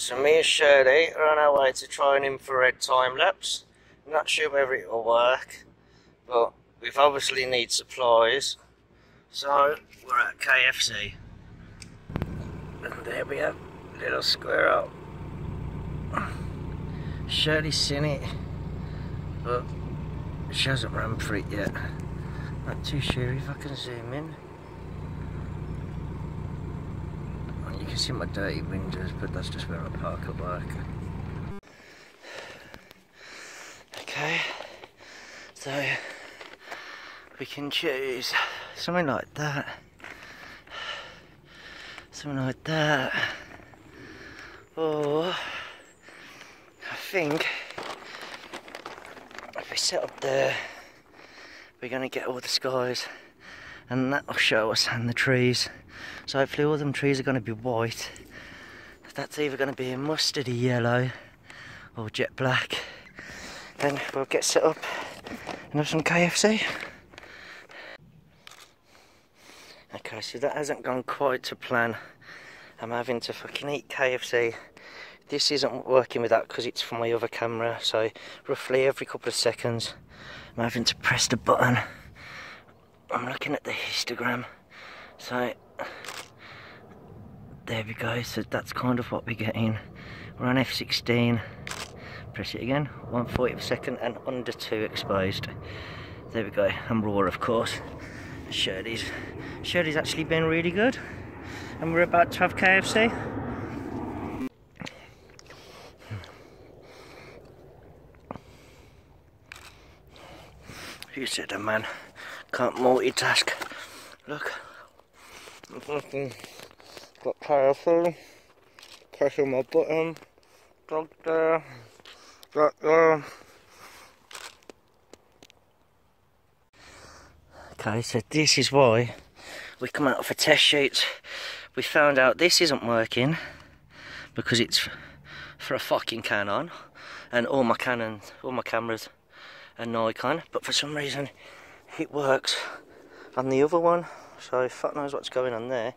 So me and Shirley are on our way to try an infrared time lapse. Not sure whether it will work, but we've obviously need supplies. So we're at KFC. And there we have little squirrel. Shirley's seen it, but she hasn't run for it yet. Not too sure if I can zoom in. You can see my dirty windows, but that's just where I park at work. Okay, so we can choose something like that, something like that, or I think if we set up there, we're going to get all the skies, and that will show us and the trees. So hopefully all them trees are going to be white. That's either going to be a mustardy yellow or jet black. Then we'll get set up and have some KFC. Okay, so that hasn't gone quite to plan. I'm having to fucking eat KFC. This isn't working with that because it's for my other camera. So roughly every couple of seconds, I'm having to press the button. I'm looking at the histogram. So there we go. So that's kind of what we're getting. We're on f16 press it again. 140 per second and under 2 exposed. There we go. And raw of course. Shirley's Shirley's actually been really good. And we're about to have KFC you said a man can't multitask. Look. Got powerful, pressing my button, got there, there. Okay, so this is why we come out for test shoots. We found out this isn't working because it's for a fucking Canon and all my Canon, all my cameras are Nikon, but for some reason it works on the other one so fuck knows what's going on there.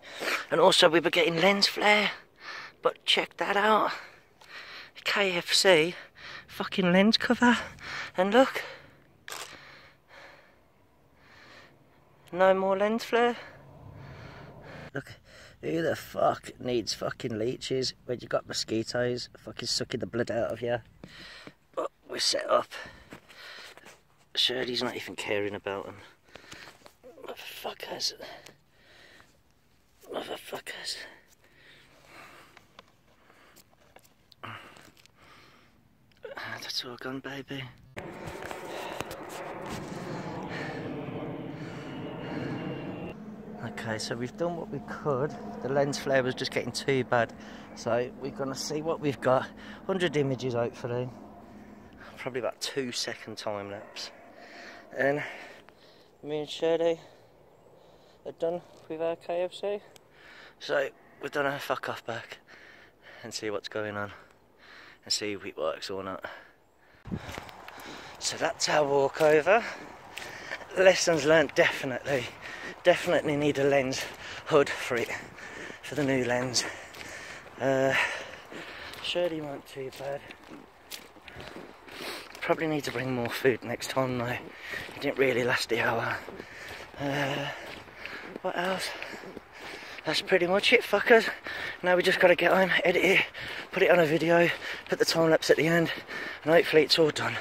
And also we were getting lens flare, but check that out. KFC fucking lens cover, and look. No more lens flare. Look, who the fuck needs fucking leeches when you got mosquitoes fucking sucking the blood out of you? But we're set up. Shirley's not even caring about them. Motherfuckers. Motherfuckers. Ah, that's all gone, baby. Okay, so we've done what we could. The lens flare was just getting too bad. So we're gonna see what we've got. 100 images hopefully. Probably about two second time lapse. And me and Shirley are done with our KFC. So we've done a fuck off back and see what's going on and see if it works or not. So that's our walkover. Lessons learnt definitely. Definitely need a lens hood for it, for the new lens. Uh, Shirley weren't too bad. Probably need to bring more food next time though. It didn't really last the hour. Uh, what else? That's pretty much it, fuckers. Now we just gotta get home, edit it, put it on a video, put the time lapse at the end, and hopefully it's all done.